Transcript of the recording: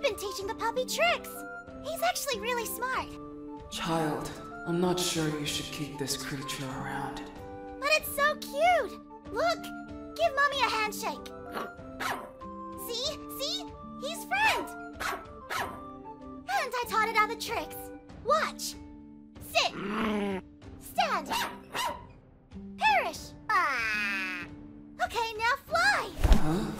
I've been teaching the puppy tricks. He's actually really smart. Child, I'm not sure you should keep this creature around. But it's so cute! Look! Give Mommy a handshake! See? See? He's friend! And I taught it all the tricks. Watch! Sit! Stand! Perish! Ah. Okay, now fly! Huh?